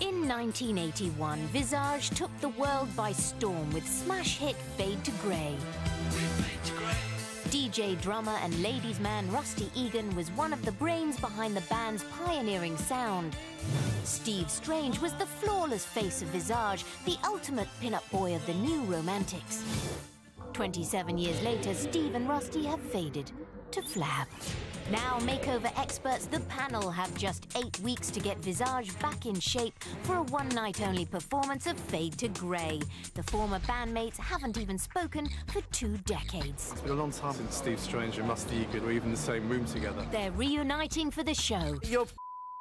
In 1981, Visage took the world by storm with smash hit Fade to Grey. DJ, drummer, and ladies' man Rusty Egan was one of the brains behind the band's pioneering sound. Steve Strange was the flawless face of Visage, the ultimate pin-up boy of the new Romantics. 27 years later, Steve and Rusty have faded to flab. Now, makeover experts The Panel have just eight weeks to get Visage back in shape for a one-night-only performance of Fade to Grey. The former bandmates haven't even spoken for two decades. It's been a long time since Steve Strange and Rusty Egan were even in the same room together. They're reuniting for the show. You're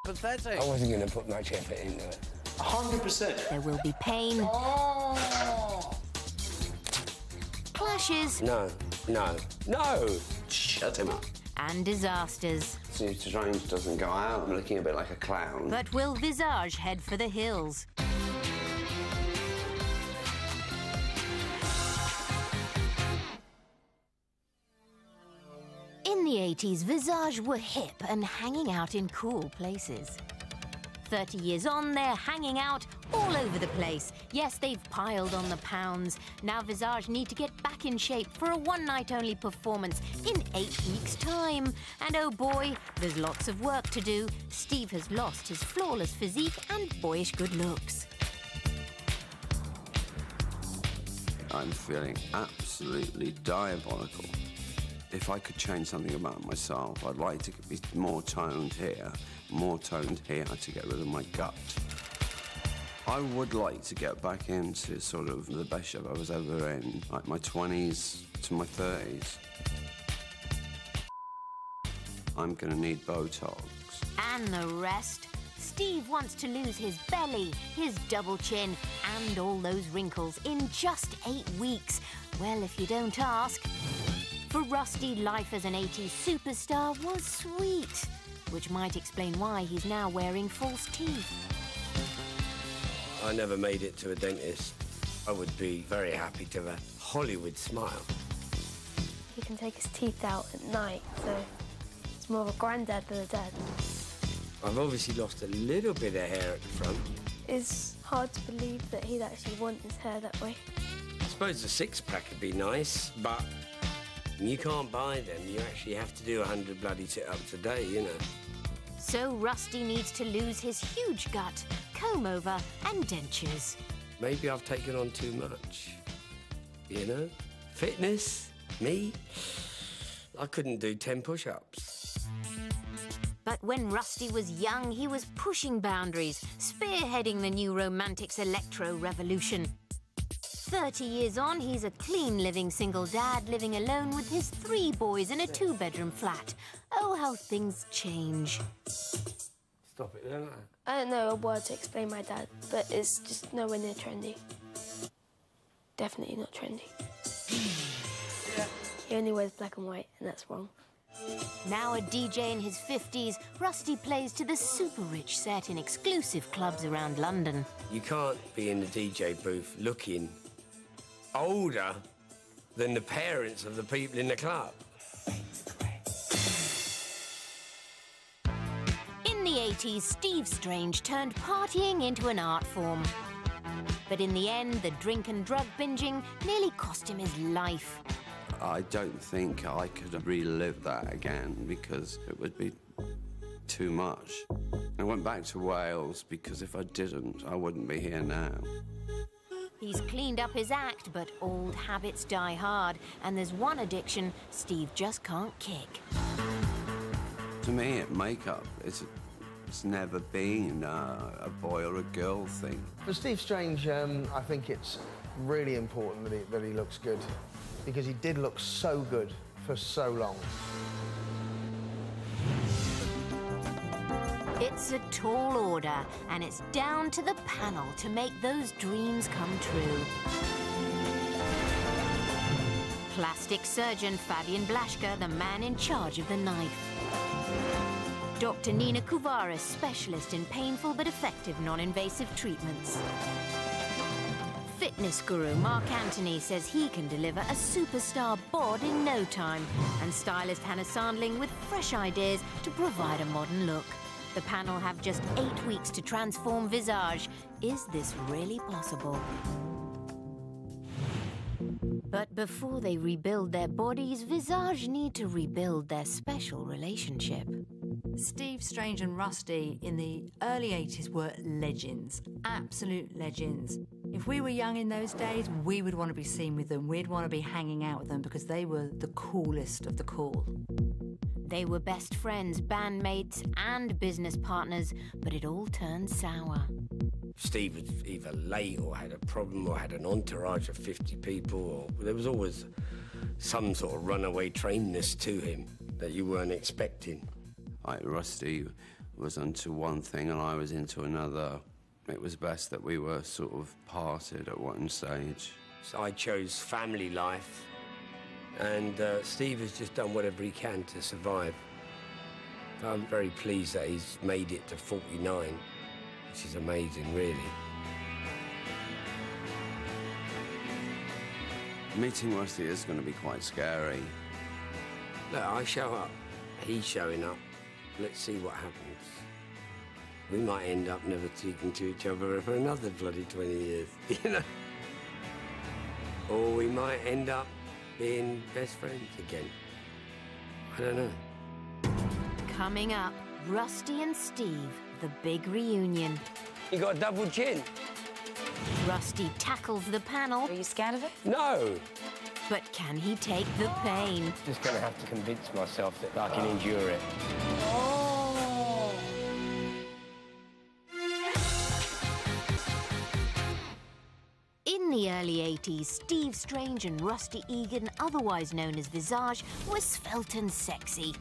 pathetic. I wasn't going to put much effort into it. 100%. There will be pain, Oh. clashes, No, no, no! Shut him up. And disasters. Steve Strange doesn't go out. I'm looking a bit like a clown. But will Visage head for the hills? In the 80s, Visage were hip and hanging out in cool places. 30 years on, they're hanging out all over the place. Yes, they've piled on the pounds. Now Visage need to get back in shape for a one-night-only performance in eight weeks' time. And oh boy, there's lots of work to do. Steve has lost his flawless physique and boyish good looks. I'm feeling absolutely diabolical. If I could change something about myself, I'd like to be more toned here, more toned here to get rid of my gut. I would like to get back into sort of the best shape I was ever in, like my 20s to my 30s. I'm gonna need Botox. And the rest. Steve wants to lose his belly, his double chin, and all those wrinkles in just eight weeks. Well, if you don't ask. For Rusty, life as an 80s superstar was sweet, which might explain why he's now wearing false teeth. I never made it to a dentist. I would be very happy to have a Hollywood smile. He can take his teeth out at night, so it's more of a granddad than a dad. I've obviously lost a little bit of hair at the front. It's hard to believe that he'd actually want his hair that way. I suppose a six-pack would be nice, but you can't buy them. You actually have to do a hundred bloody sit-ups a day, you know. So Rusty needs to lose his huge gut, comb over, and dentures. Maybe I've taken on too much. You know? Fitness? Me? I couldn't do 10 push ups. But when Rusty was young, he was pushing boundaries, spearheading the new Romantics electro revolution. 30 years on, he's a clean living single dad living alone with his three boys in a two bedroom flat. Oh, how things change. Stop it, don't I? I don't know a word to explain my dad, but it's just nowhere near trendy. Definitely not trendy. He only wears black and white, and that's wrong. Now a DJ in his 50s, Rusty plays to the super rich set in exclusive clubs around London. You can't be in the DJ booth looking older than the parents of the people in the club. In the 80s, Steve Strange turned partying into an art form. But in the end, the drink and drug binging nearly cost him his life. I don't think I could relive that again because it would be too much. I went back to Wales because if I didn't, I wouldn't be here now. He's cleaned up his act, but old habits die hard, and there's one addiction Steve just can't kick. To me, makeup is it's never been a, a boy or a girl thing. For Steve Strange, um, I think it's really important that he, that he looks good because he did look so good for so long. It's a tall order, and it's down to the panel to make those dreams come true. Plastic surgeon Fabian Blaschka, the man in charge of the knife. Dr. Nina Kuvaris, specialist in painful but effective non-invasive treatments. Fitness guru Mark Antony says he can deliver a superstar bod in no time, and stylist Hannah Sandling with fresh ideas to provide a modern look. The panel have just eight weeks to transform Visage. Is this really possible? But before they rebuild their bodies, Visage need to rebuild their special relationship. Steve Strange and Rusty in the early 80s were legends, absolute legends. If we were young in those days, we would want to be seen with them. We'd want to be hanging out with them because they were the coolest of the cool. They were best friends, bandmates, and business partners, but it all turned sour. Steve was either late or had a problem or had an entourage of 50 people, or there was always some sort of runaway trainness to him that you weren't expecting. Like Rusty was into one thing and I was into another. It was best that we were sort of parted at one stage. So I chose family life, and uh, Steve has just done whatever he can to survive. I'm very pleased that he's made it to 49, which is amazing, really. Meeting Rusty is going to be quite scary. Look, I show up, he's showing up. Let's see what happens. We might end up never speaking to each other for another bloody 20 years, you know? Or we might end up being best friends again. I don't know. Coming up, Rusty and Steve, the big reunion. You got a double chin? Rusty tackles the panel, Are you scared of it? No. but can he take the pain? Just gonna have to convince myself that I can endure it. Oh. Early 80s, Steve Strange and Rusty Egan, otherwise known as Visage, were svelte and sexy.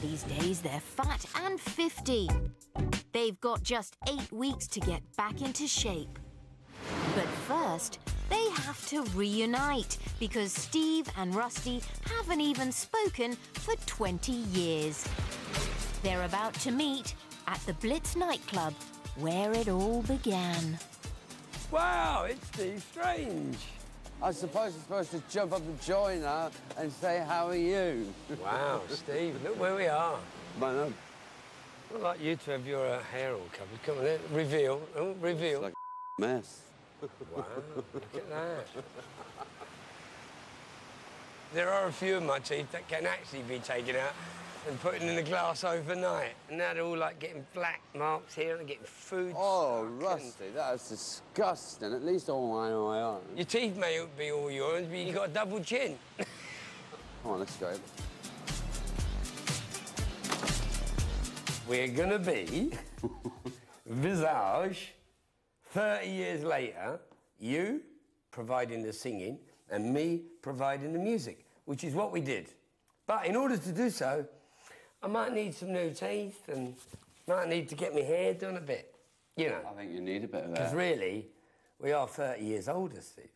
These days, they're fat and 50. They've got just eight weeks to get back into shape. But first, they have to reunite because Steve and Rusty haven't even spoken for 20 years. They're about to meet at the Blitz nightclub, where it all began. Wow, it's Steve Strange. I suppose you're supposed to jump up and join her and say, how are you? Wow, Steve, look where we are. Man, I'm I'd like you to have your uh, hair all covered. Come on, then. reveal. Oh, reveal. like a mess. Wow, look at that. There are a few of my teeth that can actually be taken out and putting in the glass overnight. And now they're all like getting black marks here and getting food. Oh, stuck and- Rusty, that is disgusting. At least all my own. Your teeth may be all yours, but you've got a double chin. Come on, let's go. We're gonna be Visage 30 years later, you providing the singing and me providing the music, which is what we did. But in order to do so, I might need some new teeth and might need to get my hair done a bit. You know, I think you need a bit of that. because really, we are 30 years older, Steve.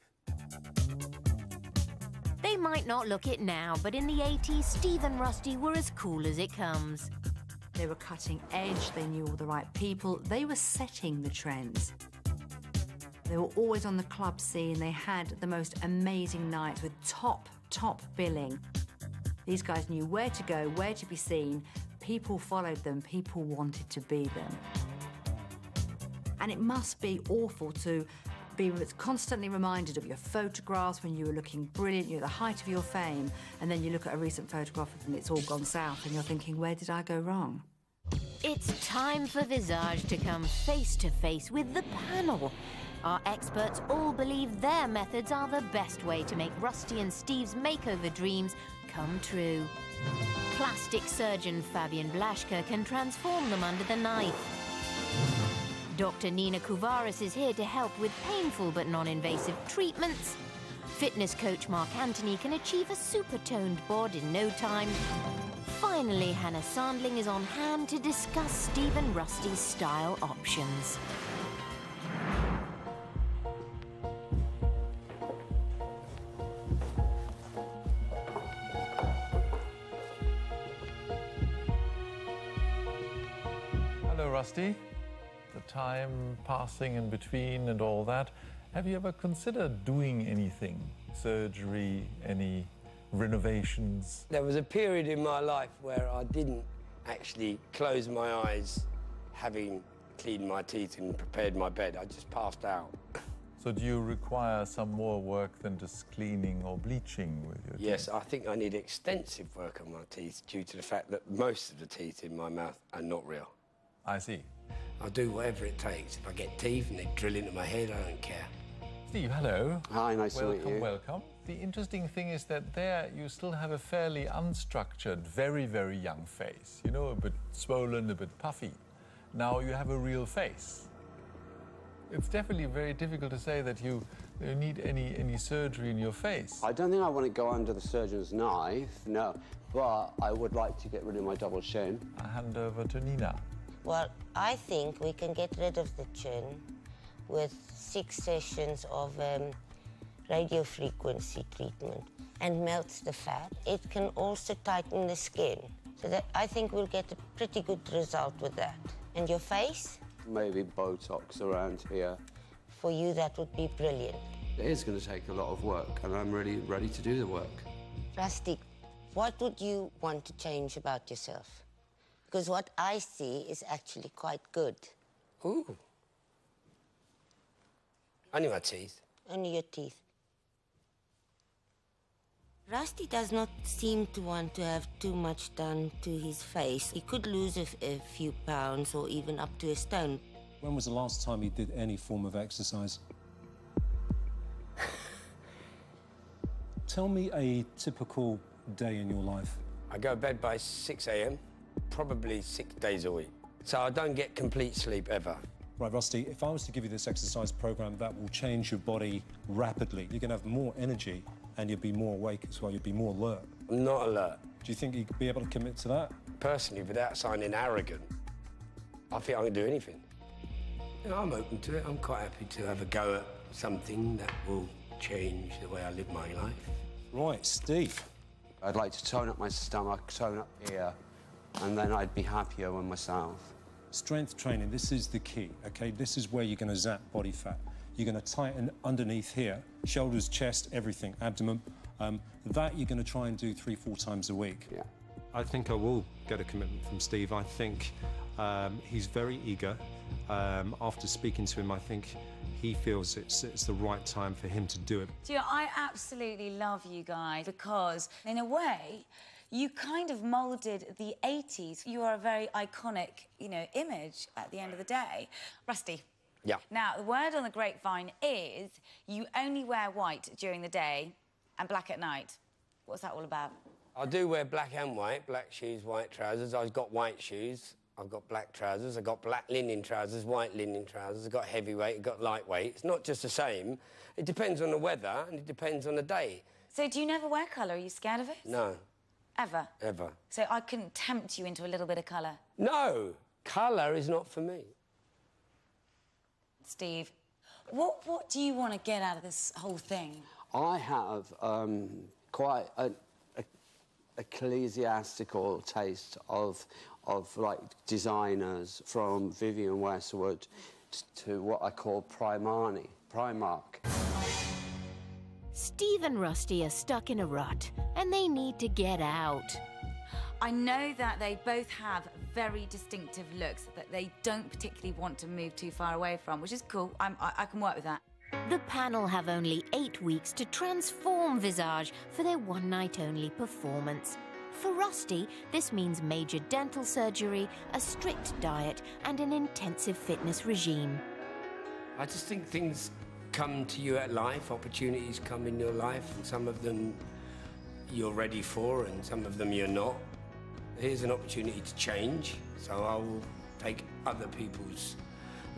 They might not look it now, but in the 80s, Steve and Rusty were as cool as it comes. They were cutting edge, they knew all the right people, they were setting the trends. They were always on the club scene, they had the most amazing nights with top, top billing. These guys knew where to go, where to be seen. People followed them, people wanted to be them. And it must be awful to be constantly reminded of your photographs when you were looking brilliant, you're at the height of your fame, and then you look at a recent photograph and it's all gone south, and you're thinking, where did I go wrong? It's time for Visage to come face to face with the panel. Our experts all believe their methods are the best way to make Rusty and Steve's makeover dreams come true. Plastic surgeon Fabian Blashka can transform them under the knife. Dr. Nina Kouvaris is here to help with painful but non-invasive treatments. Fitness coach Mark Anthony can achieve a super-toned bod in no time. Finally, Hannah Sandling is on hand to discuss Stephen Rusty's style options. Rusty. The time passing in between and all that. Have you ever considered doing anything? Surgery, any renovations? There was a period in my life where I didn't actually close my eyes having cleaned my teeth and prepared my bed, I just passed out. So do you require some more work than just cleaning or bleaching with your Yes, teeth? Yes, I think I need extensive work on my teeth due to the fact that most of the teeth in my mouth are not real. I see. I'll do whatever it takes. If I get teeth and they drill into my head, I don't care. Steve, hello. Hi, nice to welcome, meet you. Welcome, The interesting thing is that there you still have a fairly unstructured, very, very young face. You know, a bit swollen, a bit puffy. Now you have a real face. It's definitely very difficult to say that you, you need any, any surgery in your face. I don't think I want to go under the surgeon's knife, no. But I would like to get rid of my double chin. I hand over to Nina. Well, I think we can get rid of the chin with six sessions of um, radio frequency treatment and melts the fat. It can also tighten the skin. So that I think we'll get a pretty good result with that. And your face? Maybe Botox around here. For you, that would be brilliant. It is going to take a lot of work, and I'm really ready to do the work. Rusty, what would you want to change about yourself? Because what I see is actually quite good. Ooh. Only my teeth. Only your teeth. Rusty does not seem to want to have too much done to his face. He could lose a, a few pounds or even up to a stone. When was the last time he did any form of exercise? Tell me a typical day in your life. I go to bed by 6 a.m., probably six days a week. So I don't get complete sleep ever. Right, Rusty, if I was to give you this exercise program, that will change your body rapidly. You're going to have more energy and you'll be more awake as well. You'll be more alert. I'm not alert. Do you think you'd be able to commit to that? Personally, without sounding arrogant, I think I can do anything. You know, I'm open to it. I'm quite happy to have a go at something that will change the way I live my life. Right, Steve. I'd like to tone up my stomach, tone up here, and then I'd be happier with myself. Strength training, this is the key, okay? This is where you're going to zap body fat. You're going to tighten underneath here, shoulders, chest, everything, abdomen. Um, that you're going to try and do three, four times a week. Yeah. I think I will get a commitment from Steve. I think um, he's very eager. Um, after speaking to him, I think he feels it's, it's the right time for him to do it. Do you know, I absolutely love you guys because, in a way, you kind of moulded the 80s. You are a very iconic, you know, image at the end of the day. Rusty. Yeah. Now, the word on the grapevine is you only wear white during the day and black at night. What's that all about? I do wear black and white, black shoes, white trousers. I've got white shoes. I've got black trousers. I've got black linen trousers, white linen trousers. I've got heavyweight, I've got lightweight. It's not just the same. It depends on the weather and it depends on the day. So, do you never wear colour? Are you scared of it? No, Ever? ever. So, I couldn't tempt you into a little bit of colour. No, colour is not for me. Steve, what, what do you want to get out of this whole thing? I have um, quite an ecclesiastical taste of, of like designers from Vivienne Westwood to what I call Primani, Primark. Steve and Rusty are stuck in a rut, and they need to get out. I know that they both have very distinctive looks that they don't particularly want to move too far away from, which is cool. I'm, I, I can work with that. The panel have only eight weeks to transform Visage for their one night only performance. For Rusty, this means major dental surgery, a strict diet, and an intensive fitness regime. I just think things come to you at life, opportunities come in your life, and some of them you're ready for, and some of them you're not. Here's an opportunity to change, so I will take other people's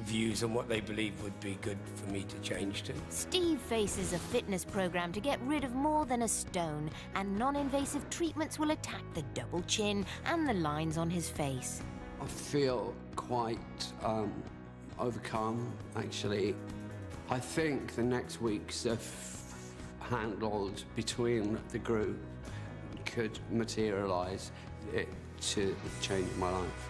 views on what they believe would be good for me to change to. Steve faces a fitness program to get rid of more than a stone, and non invasive treatments will attack the double chin and the lines on his face. I feel quite um, overcome, actually. I think the next weeks if handled between the group could materialise it to change my life.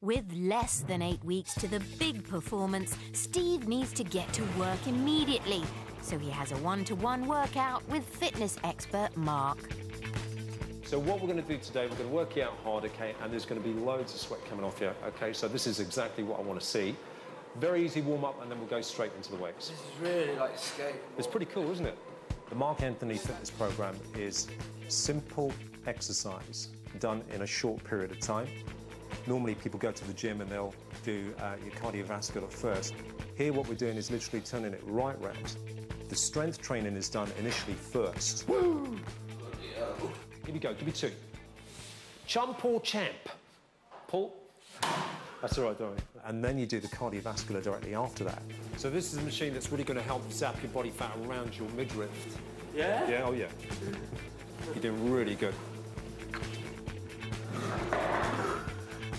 With less than eight weeks to the big performance, Steve needs to get to work immediately. So he has a one to one workout with fitness expert Mark. So what we're going to do today, we're going to work you out hard, okay, and there's going to be loads of sweat coming off you, okay? So this is exactly what I want to see. Very easy warm-up, and then we'll go straight into the weights. This is really like skate. It's pretty cool, isn't it? The Mark Anthony Fitness Program is simple exercise done in a short period of time. Normally, people go to the gym and they'll do uh, your cardiovascular first. Here, what we're doing is literally turning it right round. The strength training is done initially first. Woo! Here we go, give me two. Jump or champ? Pull. That's all right, don't worry. And then you do the cardiovascular directly after that. So this is a machine that's really going to help zap your body fat around your midriff. Yeah? Yeah, oh yeah. You're doing really good.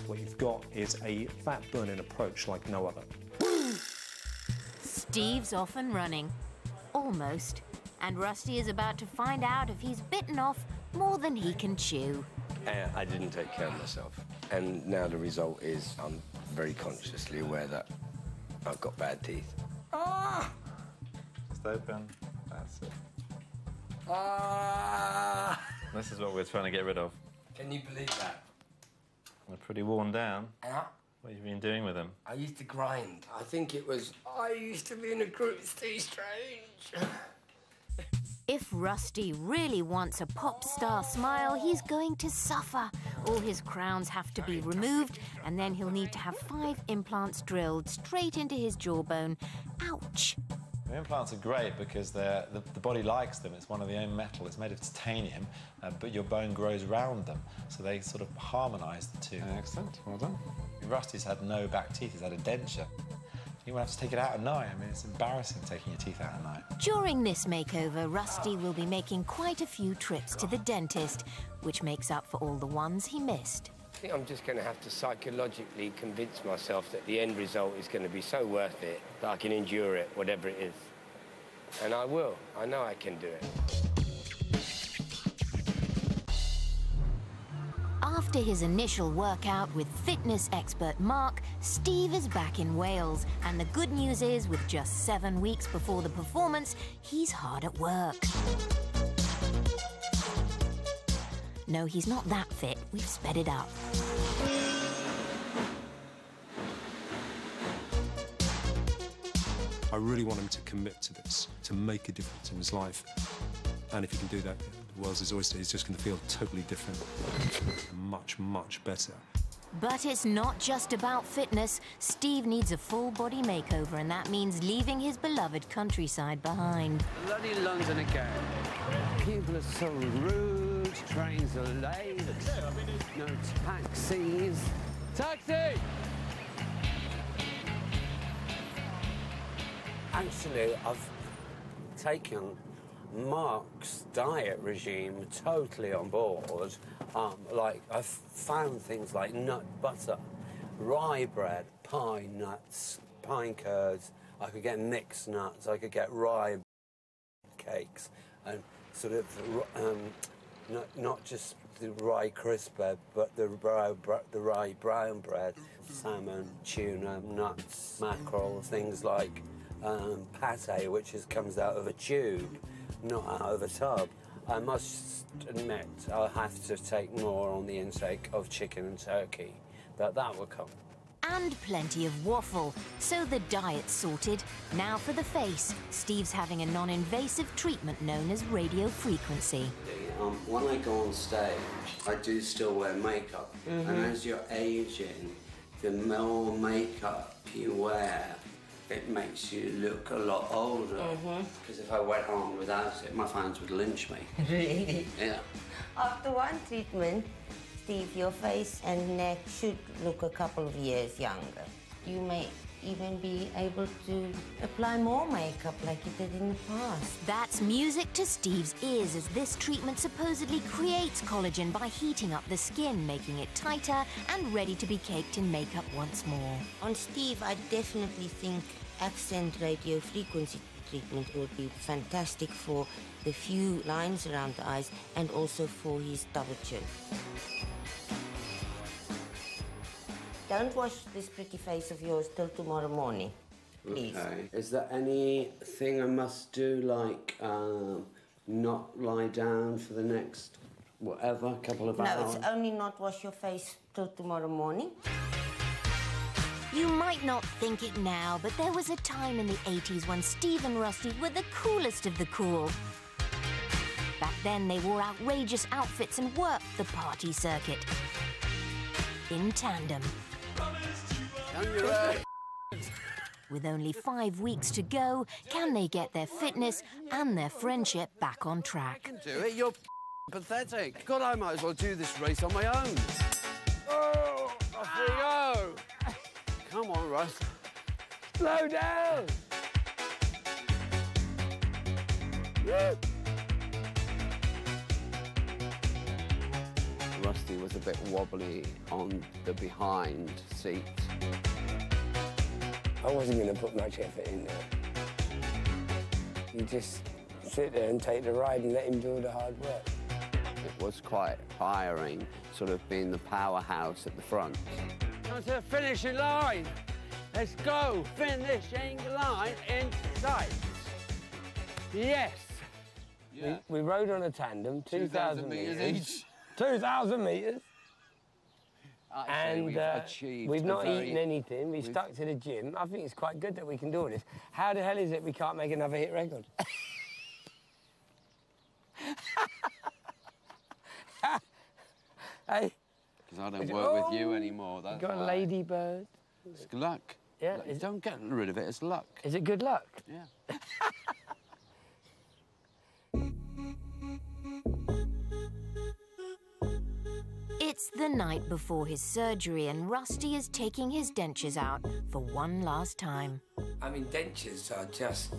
What you've got is a fat burning approach like no other. Steve's off and running. Almost. And Rusty is about to find out if he's bitten off more than he can chew. Uh, I didn't take care of myself. And now the result is I'm very consciously aware that I've got bad teeth. Ah! Just open. That's it. Ah! This is what we're trying to get rid of. Can you believe that? They're pretty worn down. Yeah. What have you been doing with them? I used to grind. I think it was. I used to be in a group with Steve Strange. If Rusty really wants a pop star smile, he's going to suffer. All his crowns have to be removed, and then he'll need to have five implants drilled straight into his jawbone. Ouch! The implants are great because the, the body likes them. It's one of the own metal. It's made of titanium, uh, but your bone grows around them, so they sort of harmonise the two. Excellent. Well done. Rusty's had no back teeth. He's had a denture. You won't have to take it out at night. I mean, it's embarrassing taking your teeth out at night. During this makeover, Rusty will be making quite a few trips to the dentist, which makes up for all the ones he missed. I think I'm just going to have to psychologically convince myself that the end result is going to be so worth it that I can endure it, whatever it is. And I will. I know I can do it. After his initial workout with fitness expert Mark, Steve is back in Wales. And the good news is, with just seven weeks before the performance, he's hard at work. No, he's not that fit. We've sped it up. I really want him to commit to this, to make a difference in his life. And if he can do that, the world's his oyster. He's just going to feel totally different, much, much better. But it's not just about fitness. Steve needs a full body makeover, and that means leaving his beloved countryside behind. Bloody London again. People are so rude, trains are late, no taxis. Taxi! Actually, I've taken Mark's diet regime totally on board. Um, like, I've found things like nut butter, rye bread, pine nuts, pine curds. I could get mixed nuts. I could get rye cakes and sort of um, not, not just the rye crisp bread, but the rye, the rye brown bread, salmon, tuna, nuts, mackerel, things like um, pate, which is, comes out of a tube, not out of a tub. I must admit, I'll have to take more on the intake of chicken and turkey, but that will come. And plenty of waffle. So the diet's sorted. Now for the face. Steve's having a non invasive treatment known as radio frequency. Um, when I go on stage, I do still wear makeup, Mhm. and as you're aging, the more makeup you wear, it makes you look a lot older. Mm-hmm. Because if I went on without it, my fans would lynch me. Really? Yeah. After one treatment, Steve, your face and neck should look a couple of years younger. You may even be able to apply more makeup like you did in the past. That's music to Steve's ears as this treatment supposedly creates collagen by heating up the skin, making it tighter and ready to be caked in makeup once more. On Steve, I definitely think accent radio frequency treatment would be fantastic for the few lines around the eyes and also for his double chin. Don't wash this pretty face of yours till tomorrow morning, please. Okay. Is there anything I must do, like um, not lie down for the next whatever, couple of No, hours. No, it's only not wash your face till tomorrow morning. You might not think it now, but there was a time in the 80s when Steve and Rusty were the coolest of the cool. Back then, they wore outrageous outfits and worked the party circuit. In tandem. With only five weeks to go, can they get their fitness and their friendship back on track? Do it, you're pathetic. God, I might as well do this race on my own. Oh, off we go. Come on, Russ. Slow down. Rusty was a bit wobbly on the behind seat. I wasn't going to put much effort in there. You just sit there and take the ride and let him do all the hard work. It was quite tiring, sort of being the powerhouse at the front. On to the finishing line. Let's go. Finishing line in sight. Yes. We, we rode on a tandem, 2,000 2,000 metres metres each. 2,000 metres. I'd And we've uh, achieved we've not very- eaten anything. We've we've- stuck to the gym. I think it's quite good that we can do all this. How the hell is it we can't make another hit record? hey, Because I don't work with you Oh, anymore. That's you got a why. ladybird. It's luck. Yeah, Luck. Don't get rid of it. It's luck. Is it good luck? Yeah. It's the night before his surgery, and Rusty is taking his dentures out for one last time. I mean, dentures are just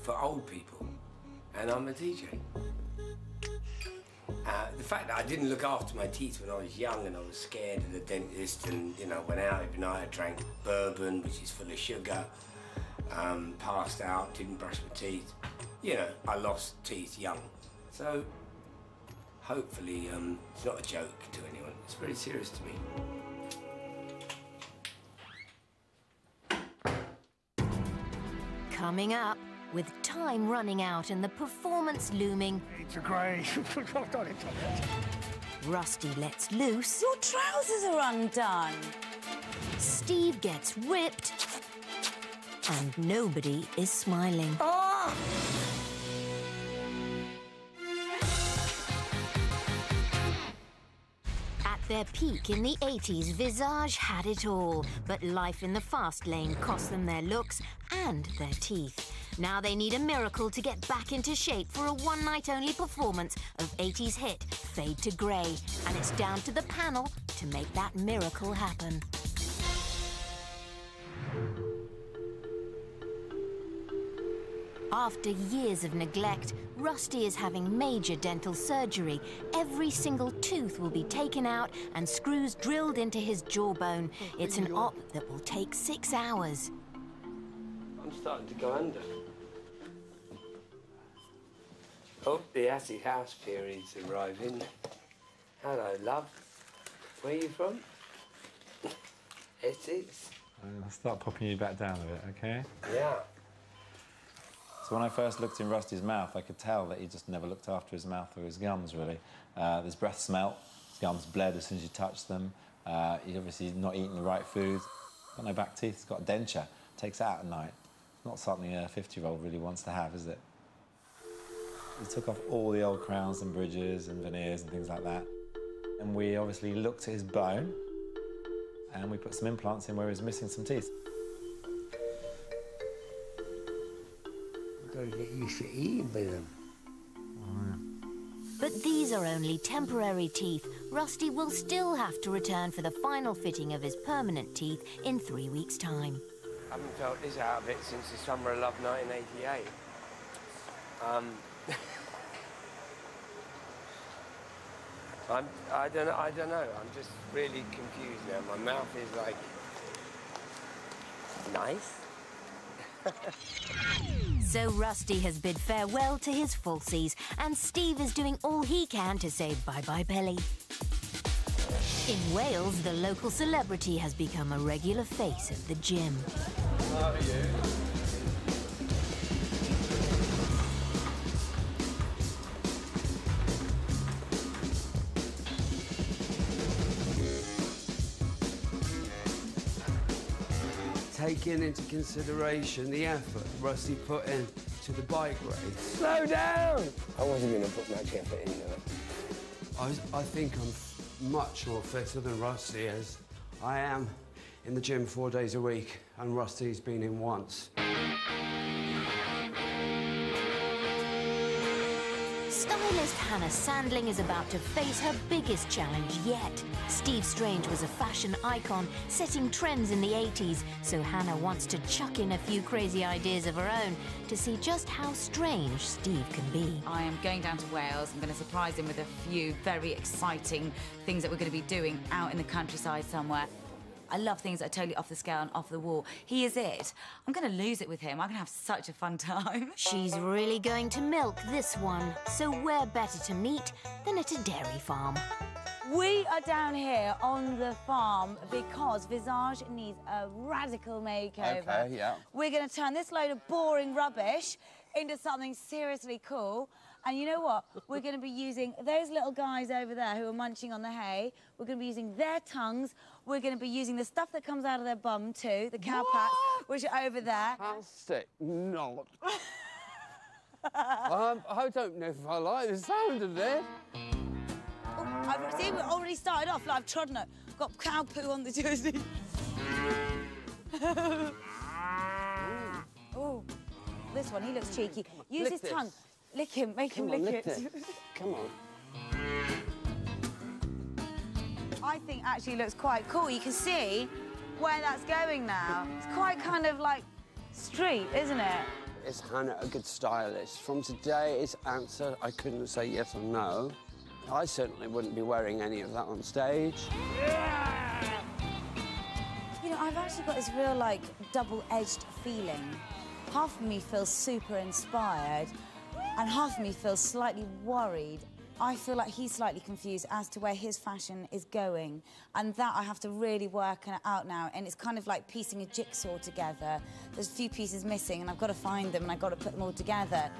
for old people, and I'm a DJ. Uh, the fact that I didn't look after my teeth when I was young and I was scared of the dentist and, you know, went out every night, I drank bourbon, which is full of sugar, um, passed out, didn't brush my teeth. You know, I lost teeth young. So, hopefully, um, it's not a joke to anyone. It's very serious to me. Coming up, with time running out and the performance looming, It's a grey. Rusty lets loose. Your trousers are undone. Steve gets ripped. And nobody is smiling. At their peak in the 80s, Visage had it all. But life in the fast lane cost them their looks and their teeth. Now they need a miracle to get back into shape for a one night only performance of 80s hit Fade to Grey. And it's down to the panel to make that miracle happen. After years of neglect, Rusty is having major dental surgery. Every single tooth will be taken out and screws drilled into his jawbone. It's an op that will take six hours. I'm starting to go under. Oh, the acid house period's arriving. Hello, love. Where are you from? Essex. I'll start popping you back down a bit, okay? Yeah. So when I first looked in Rusty's mouth, I could tell that he just never looked after his mouth or his gums, really. Uh, his breath smelt, his gums bled as soon as you touched them. Uh, he's obviously not eating the right food. Got no back teeth, he's got a denture, takes out at night. Not something a 50-year-old really wants to have, is it? He took off all the old crowns and bridges and veneers and things like that. And we obviously looked at his bone and we put some implants in where he was missing some teeth. Used to with them. But these are only temporary teeth. Rusty will still have to return for the final fitting of his permanent teeth in three weeks' time. I haven't felt this out of it since the summer of love 1988. Um, I'm, I don't I don't know. I'm just really confused now. My mouth is like nice. So Rusty has bid farewell to his falsies, and Steve is doing all he can to say bye-bye belly. In Wales, the local celebrity has become a regular face of the gym. Taking into consideration the effort Rusty put in to the bike race. Slow down! I wasn't going to put much effort into it. I, I think I'm much more fitter than Rusty is. I am in the gym four days a week, and Rusty's been in once. Hannah Sandling is about to face her biggest challenge yet. Steve Strange was a fashion icon, setting trends in the 80s, so Hannah wants to chuck in a few crazy ideas of her own to see just how strange Steve can be. I am going down to Wales. I'm going to surprise him with a few very exciting things that we're going to be doing out in the countryside somewhere. I love things that are totally off the scale and off the wall. He is it. I'm going to lose it with him. I'm going to have such a fun time. She's really going to milk this one, so where better to meet than at a dairy farm? We are down here on the farm because Visage needs a radical makeover. Okay, yeah. We're going to turn this load of boring rubbish into something seriously cool. And you know what? We're going to be using those little guys over there who are munching on the hay. We're going to be using their tongues. We're going to be using the stuff that comes out of their bum too, the cow pats, which are over there. Fantastic. Not. um, I don't know if I like the sound of this. Oh, I've see, we already started off like I've trodden it. Got cow poo on the jersey. oh, this one, he looks cheeky. Use lick his this. tongue. Lick him, make Come him on, lick lick it. Come on. I think actually looks quite cool. You can see where that's going now. It's quite kind of like street, isn't it? Is Hannah a good stylist? From today's answer, I couldn't say yes or no. I certainly wouldn't be wearing any of that on stage. You know, I've actually got this real, like, double-edged feeling. Half of me feels super inspired, and half of me feels slightly worried. I feel like he's slightly confused as to where his fashion is going, and that I have to really work it out now. And it's kind of like piecing a jigsaw together. There's a few pieces missing, and I've got to find them, and I've got to put them all together.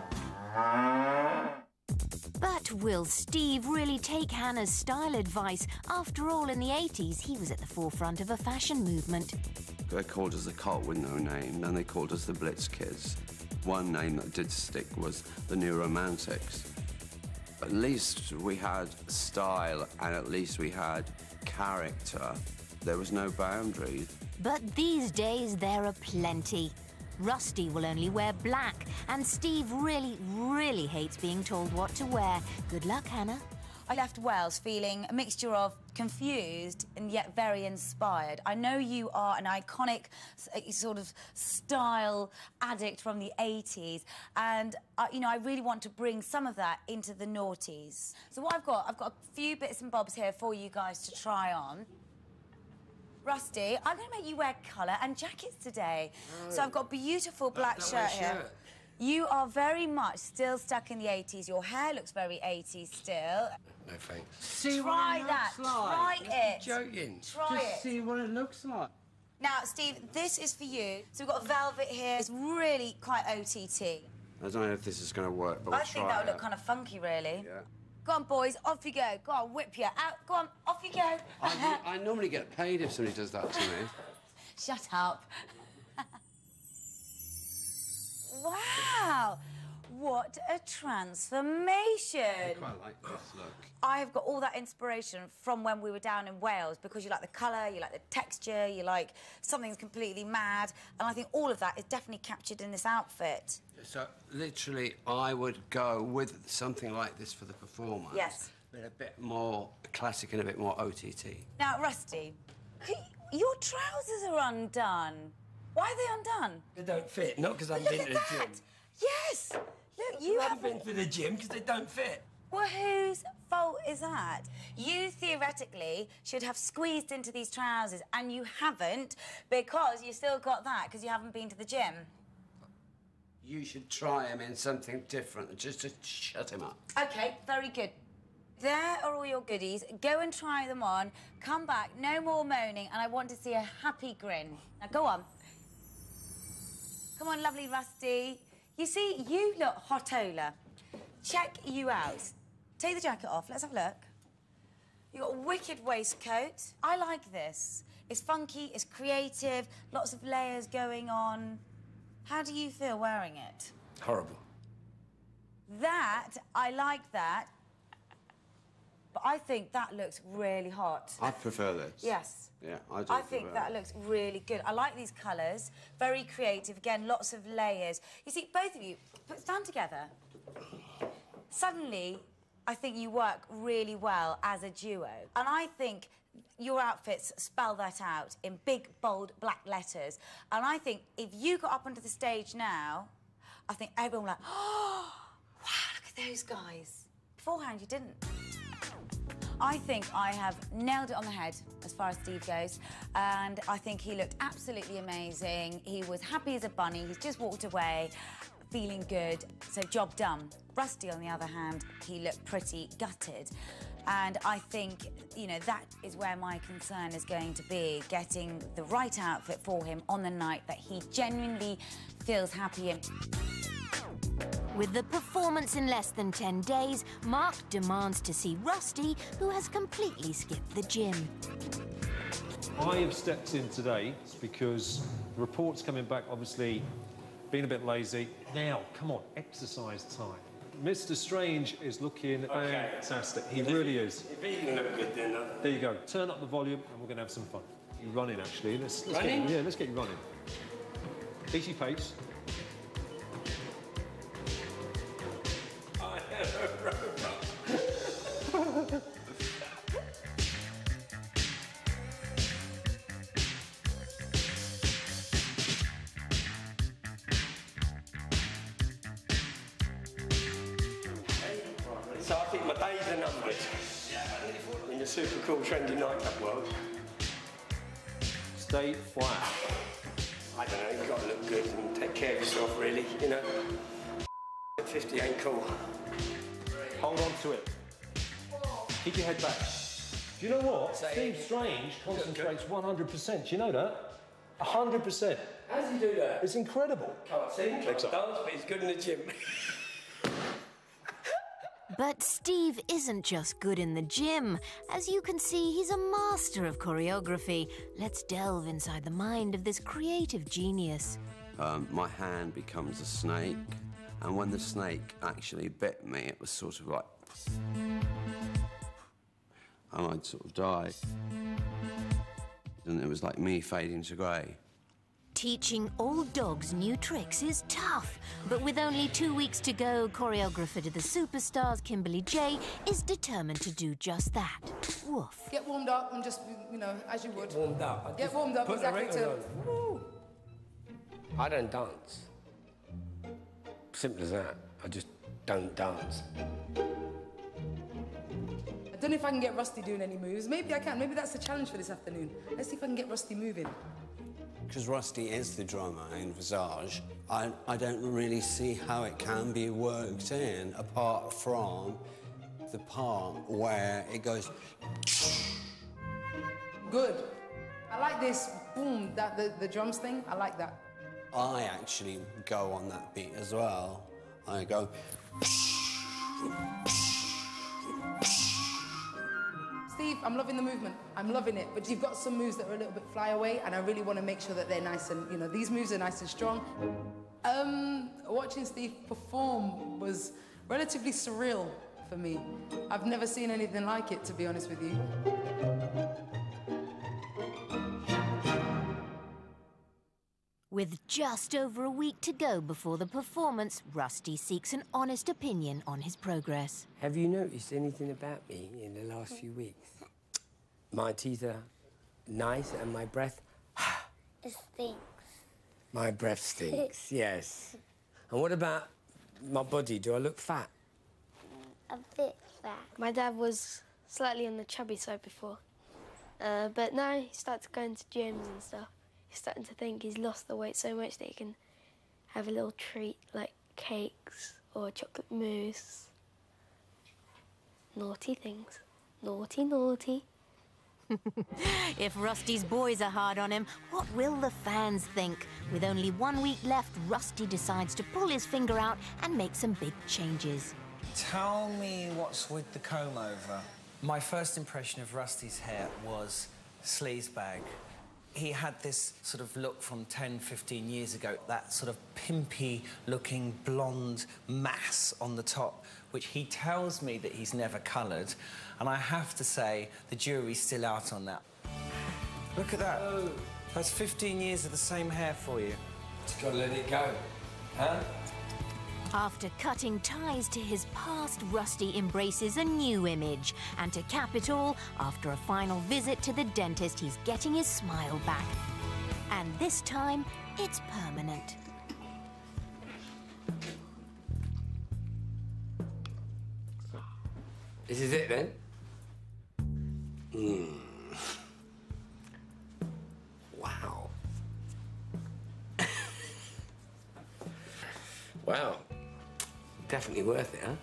But will Steve really take Hannah's style advice? After all, in the 80s, he was at the forefront of a fashion movement. They called us a cult with no name, then they called us the Blitz Kids. One name that did stick was the New Romantics. At least we had style and at least we had character. There was no boundaries. But these days, there are plenty. Rusty will only wear black, and Steve really, really hates being told what to wear. Good luck, Hannah. I left Wales feeling a mixture of confused and yet very inspired. I know you are an iconic uh, sort of style addict from the 80s, and uh, you know I really want to bring some of that into the noughties. So what I've got, I've got a few bits and bobs here for you guys to try on. Rusty, I'm going to make you wear colour and jackets today. So I've got beautiful black don't shirt wear a here. Shirt. You are very much still stuck in the 80s. Your hair looks very 80s still. No thanks. See Try what that. looks like. Try it. joking. Try Just it. see what it looks like. Now, Steve, this is for you. So we've got velvet here. It's really quite OTT. I don't know if this is going to work, but I we'll think that would look kind of funky, really. Yeah. Go on, boys. Off you go. Go on, whip you out. Go on, off you go. I, I normally get paid if somebody does that to me. Shut up. wow. What a transformation. I quite like this look. I've got all that inspiration from when we were down in Wales because you like the colour, you like the texture, you like something's completely mad. And I think all of that is definitely captured in this outfit. So, literally, I would go with something like this for the performance. Yes. But a bit more classic and a bit more OTT. Now, Rusty, your trousers are undone. Why are they undone? They don't fit, not because I've Look been at the that. gym. Yes. Look, you I haven't. haven't been to the gym because they don't fit. Well, whose fault is that? You theoretically should have squeezed into these trousers, and you haven't because you still got that because you haven't been to the gym. You should try him in something different, just to shut him up. Okay, very good. There are all your goodies. Go and try them on. Come back, no more moaning, and I want to see a happy grin. Now go on. Come on, lovely Rusty. You see, you look hotola. Check you out. Take the jacket off. Let's have a look. You've got a wicked waistcoat. I like this. It's funky, it's creative, lots of layers going on. How do you feel wearing it? Horrible. That, I like that. But I think that looks really hot. I prefer this. Yes. Yeah, I do. I think that looks really good. I like these colours. Very creative. Again, lots of layers. You see, both of you, put stand together. Suddenly, I think you work really well as a duo. And I think your outfits spell that out in big, bold, black letters. And I think if you got up onto the stage now, I think everyone would like, oh, wow, look at those guys. Beforehand, you didn't. I think I have nailed it on the head as far as Steve goes. And I think he looked absolutely amazing. He was happy as a bunny. He's just walked away feeling good. So job done. Rusty, on the other hand, he looked pretty gutted. And I think, you know, that is where my concern is going to be, getting the right outfit for him on the night that he genuinely feels happy in. With the performance in less than 10 days, Mark demands to see Rusty, who has completely skipped the gym. I have stepped in today because the reports coming back, obviously, being a bit lazy. Now, come on, exercise time. Mr. Strange is looking fantastic. He really is. If he can look good, then. uh, There you go. Turn up the volume, and we're going to have some fun. You're running, actually. Let's, let's Running? Get, yeah, let's get you running. Easy pace. In cool, trendy nightclub world. Stay flat. I don't know, you've got to look good and take care of yourself, really, you know. 50 ain't cool. Hold on to it. Keep your head back. Do you know what? Steve Strange concentrates 100%. Do you know that? 100%. How does he do that? It's incredible. Can't see, can't dance, but he's good in the gym. But Steve isn't just good in the gym. As you can see, he's a master of choreography. Let's delve inside the mind of this creative genius. Um, my hand becomes a snake, and when the snake actually bit me, it was sort of like. And I'd sort of die. And it was like me fading to grey. Teaching old dogs new tricks is tough, but with only two weeks to go, choreographer to the superstars Kimberly J is determined to do just that. Woof. Get warmed up and just, you know, as you would. warmed up. I Get warmed up put exactly record to. on. I don't dance. Simple as that. I just don't dance. I don't know if I can get Rusty doing any moves. Maybe I can. Maybe that's the challenge for this afternoon. Let's see if I can get Rusty moving. Because Rusty is the drummer in Visage, I, I don't really see how it can be worked in apart from the part where it goes. Good. I like this boom, that the, the drums thing. I like that. I actually go on that beat as well. I go. Steve, I'm loving the movement. I'm loving it. But you've got some moves that are a little bit fly away, and I really want to make sure that they're nice and, you know, these moves are nice and strong. Um, watching Steve perform was relatively surreal for me. I've never seen anything like it, to be honest with you. With just over a week to go before the performance, Rusty seeks an honest opinion on his progress. Have you noticed anything about me in the last few weeks? My teeth are nice and my breath, It stinks. my breath stinks, yes. And what about my body? Do I look fat? A bit fat. My dad was slightly on the chubby side before. Uh, but now he starts going to gyms and stuff. He's starting to think he's lost the weight so much that he can have a little treat like cakes or chocolate mousse. Naughty things. Naughty, naughty. If Rusty's boys are hard on him, what will the fans think? With only one week left, Rusty decides to pull his finger out and make some big changes. Tell me what's with the comb over. My first impression of Rusty's hair was sleazebag. He had this sort of look from 10, 15 years ago, that sort of pimpy looking blonde mass on the top, which he tells me that he's never coloured. And I have to say, the jury's still out on that. Look at that. That's 15 years of the same hair for you. Just gotta let it go. Huh? After cutting ties to his past, Rusty embraces a new image. And to cap it all, after a final visit to the dentist, he's getting his smile back. And this time, it's permanent. This is it then? Hmm. Wow. wow. Definitely worth it, huh?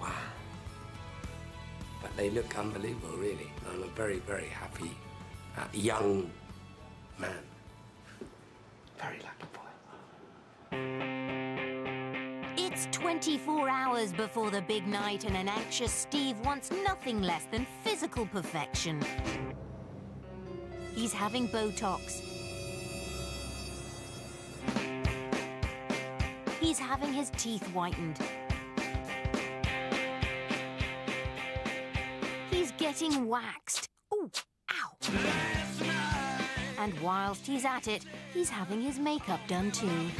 Wow. But they look unbelievable, really. I'm a very, very happy uh, young man. Very lucky boy. It's 24 hours before the big night, and an anxious Steve wants nothing less than physical perfection. He's having Botox. He's having his teeth whitened. He's getting waxed. Ooh, ow. And whilst he's at it, he's having his makeup done too.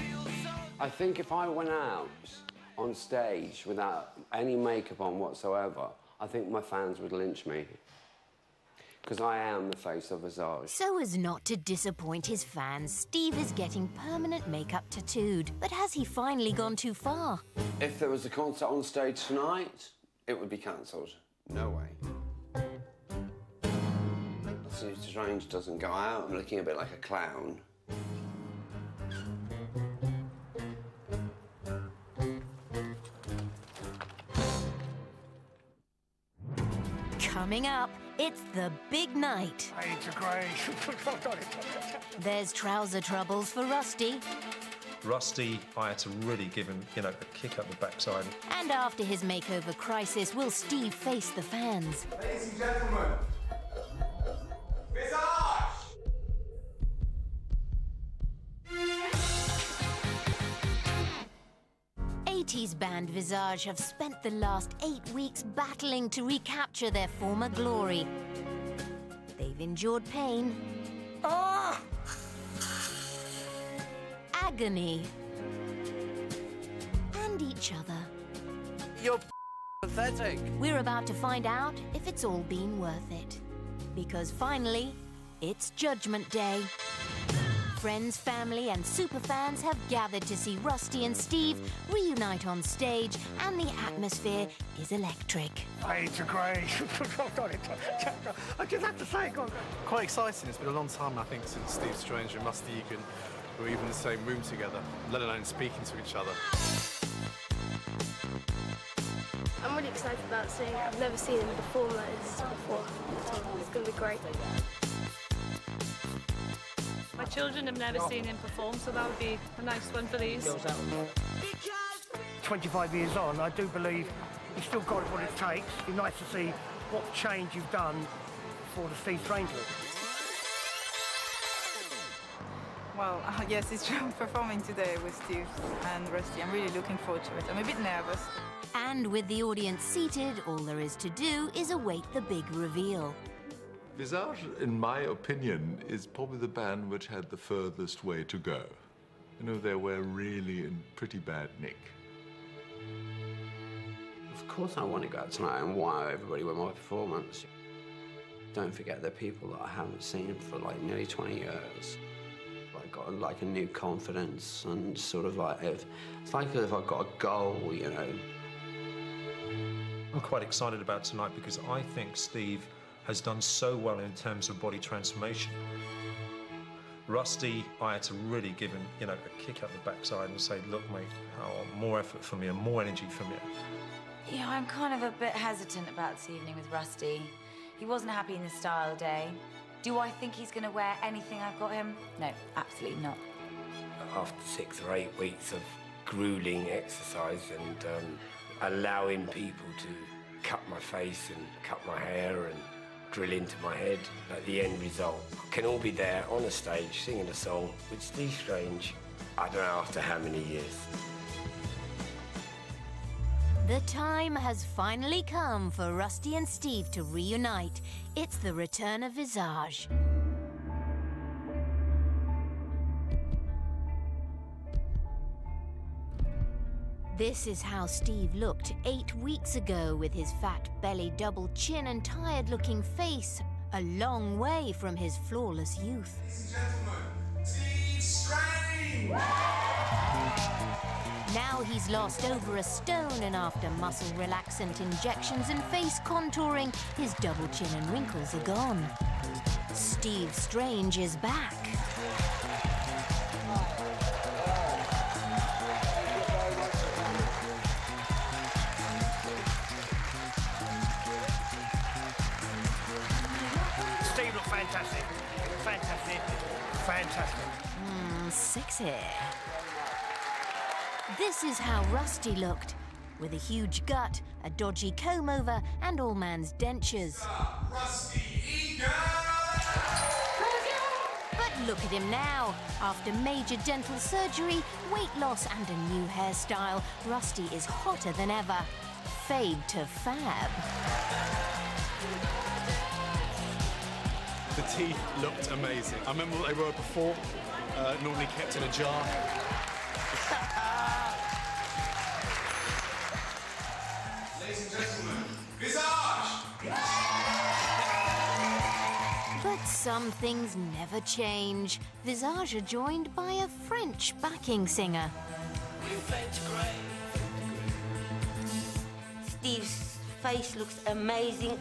I think if I went out on stage without any makeup on whatsoever, I think my fans would lynch me. Because I am the face of Visage. So as not to disappoint his fans, Steve is getting permanent makeup tattooed. But has he finally gone too far? If there was a concert on stage tonight, it would be cancelled. No way. Steve Strange doesn't go out. I'm looking a bit like a clown. Coming up, it's the big night. There's trouser troubles for Rusty. Rusty, I had to really give him, you know, a kick up the backside. And after his makeover crisis, will Steve face the fans? Ladies and gentlemen, 80s band Visage have spent the last eight weeks battling to recapture their former glory. They've endured pain, Ah! agony, and each other. You're pathetic. We're about to find out if it's all been worth it. Because finally, it's Judgment Day. Friends, family, and superfans have gathered to see Rusty and Steve reunite on stage, and the atmosphere is electric. I agree. I just have to say, go on. Quite exciting. It's been a long time, I think, since Steve Strange and Rusty Egan were even in the same room together, let alone speaking to each other. I'm really excited about seeing it. I've never seen him perform like this before. It's going to be great. My children have never seen him perform, so that would be a nice one for these. 25 years on, I do believe you've still got what it takes. It'd be nice to see what change you've done for the Steve Strange look. Well, uh, yes, it's true. Performing today with Steve and Rusty, I'm really looking forward to it. I'm a bit nervous. And with the audience seated, all there is to do is await the big reveal. Visage, in my opinion, is probably the band which had the furthest way to go. You know, they were really in pretty bad nick. Of course I want to go out tonight and wow everybody with my performance. Don't forget the people that I haven't seen for like nearly 20 years. I got like a new confidence and sort of like if, it's like if I've got a goal, you know. I'm quite excited about tonight because I think Steve has done so well in terms of body transformation. Rusty, I had to really give him, you know, a kick up the backside and say, look, mate, oh, more effort from you, and more energy from you. Yeah, I'm kind of a bit hesitant about this evening with Rusty. He wasn't happy in the style day. Do I think he's going to wear anything I've got him? No, absolutely not. After six or eight weeks of grueling exercise and um, allowing people to cut my face and cut my hair and drill into my head. Like the end result can all be there on a stage singing a song with Steve Strange. I don't know after how many years. The time has finally come for Rusty and Steve to reunite. It's the return of Visage. This is how Steve looked eight weeks ago with his fat belly, double chin, and tired looking face. A long way from his flawless youth. Ladies and gentlemen, Steve Strange! Now he's lost over a stone, and after muscle relaxant injections and face contouring, his double chin and wrinkles are gone. Steve Strange is back. Fantastic. Mmm, sexy. This is how Rusty looked, with a huge gut, a dodgy comb over, and all man's dentures. Rusty Egan! But look at him now. After major dental surgery, weight loss, and a new hairstyle, Rusty is hotter than ever. Fade to fab. The teeth looked amazing. I remember what they were before, uh, normally kept in a jar. Ladies and gentlemen, Visage! But some things never change. Visage are joined by a French backing singer. Steve's face looks amazing.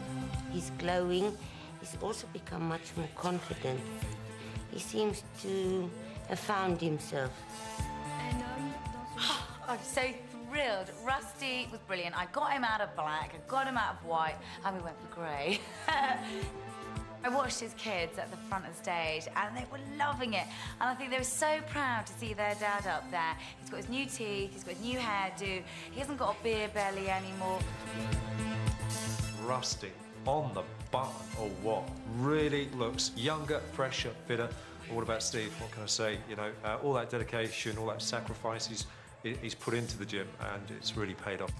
He's glowing. He's also become much more confident. He seems to have found himself. I'm so thrilled. Rusty was brilliant. I got him out of black, I got him out of white, and we went for grey. I watched his kids at the front of the stage and they were loving it. And I think they were so proud to see their dad up there. He's got his new teeth, he's got his new hairdo, he hasn't got a beer belly anymore. Rusty on the button or what? Really looks younger, fresher, fitter. And what about Steve? What can I say? You know, uh, all that dedication, all that sacrifice he's, he's put into the gym, and it's really paid off.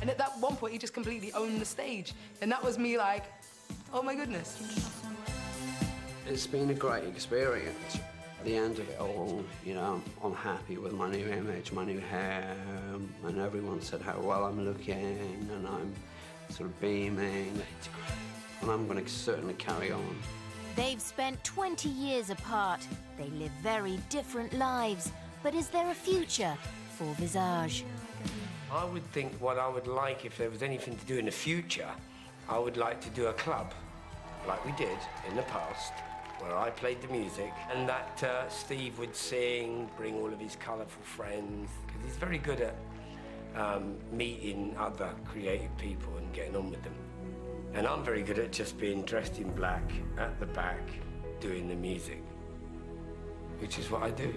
And at that one point, he just completely owned the stage. And that was me like, oh my goodness. It's been a great experience. At the end of it all, you know, I'm, I'm happy with my new image, my new hair, and everyone said how well I'm looking, and I'm sort of beaming. And I'm going to certainly carry on. They've spent 20 years apart. They live very different lives. But is there a future for Visage? I would think what I would like if there was anything to do in the future, I would like to do a club, like we did in the past, where I played the music and that uh, Steve would sing, bring all of his colourful friends, because he's very good at um, meeting other creative people and getting on with them. And I'm very good at just being dressed in black at the back, doing the music, which is what I do.